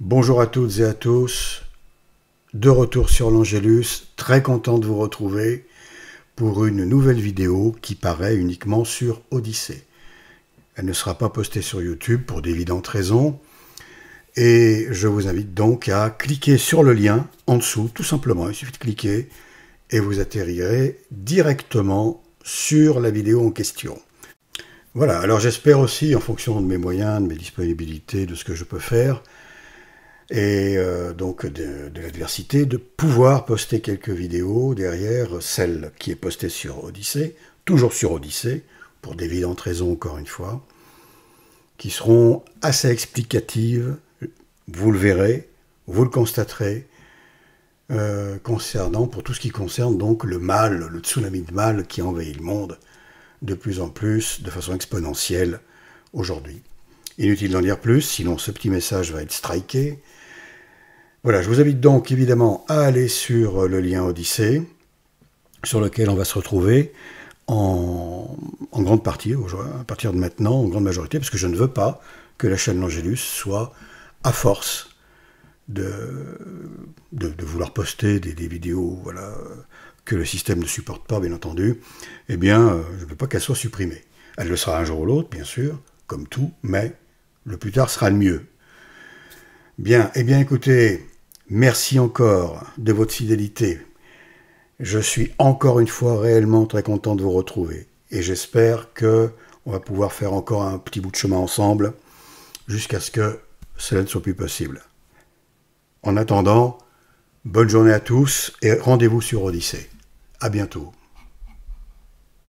Bonjour à toutes et à tous. De retour sur l'Angélus, très content de vous retrouver pour une nouvelle vidéo qui paraît uniquement sur Odyssée. Elle ne sera pas postée sur YouTube pour d'évidentes raisons. Et je vous invite donc à cliquer sur le lien en dessous, tout simplement. Il suffit de cliquer et vous atterrirez directement sur la vidéo en question. Voilà, alors j'espère aussi, en fonction de mes moyens, de mes disponibilités, de ce que je peux faire, et euh, donc de, l'adversité, de pouvoir poster quelques vidéos derrière celle qui est postée sur Odyssée, toujours sur Odyssée, pour d'évidentes raisons encore une fois, qui seront assez explicatives, vous le verrez, vous le constaterez, euh, concernant, pour tout ce qui concerne donc le mal, le tsunami de mal qui envahit le monde de plus en plus, de façon exponentielle, aujourd'hui. Inutile d'en dire plus, sinon ce petit message va être striké, voilà, je vous invite donc évidemment à aller sur le lien Odyssée, sur lequel on va se retrouver en, grande partie, à partir de maintenant, en grande majorité, parce que je ne veux pas que la chaîne L'Angélus soit à force de, vouloir poster des, vidéos voilà, que le système ne supporte pas, bien entendu, eh bien, euh, je ne veux pas qu'elle soit supprimée. Elle le sera un jour ou l'autre, bien sûr, comme tout, mais le plus tard sera le mieux. Bien, eh bien écoutez, merci encore de votre fidélité. Je suis encore une fois réellement très content de vous retrouver et j'espère que on va pouvoir faire encore un petit bout de chemin ensemble jusqu'à ce que cela ne soit plus possible. En attendant, bonne journée à tous et rendez-vous sur Odyssée. À bientôt.